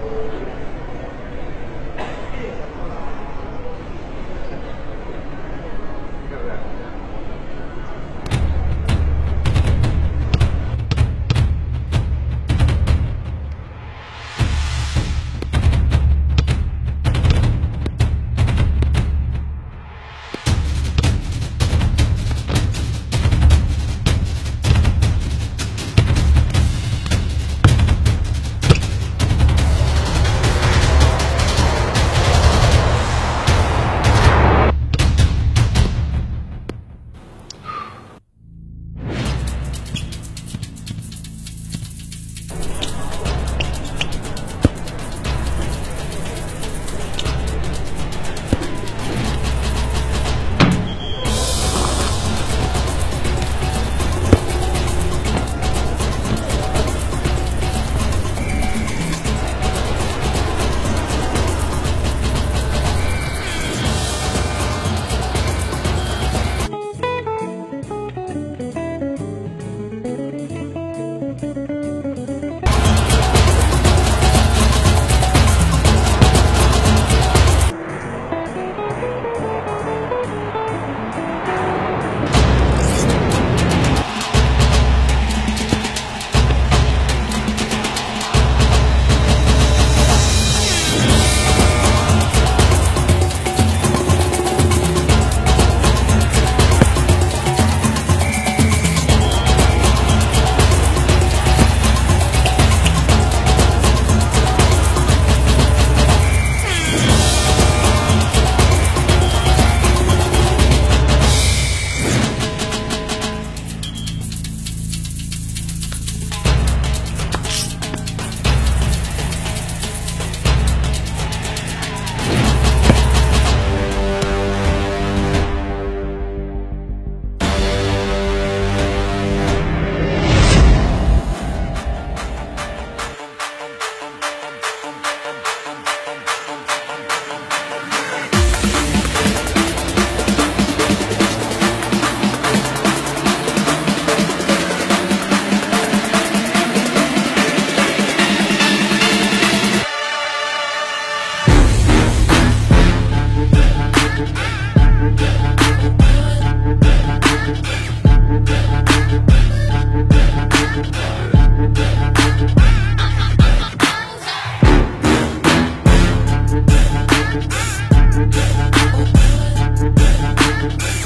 あ! Thank you.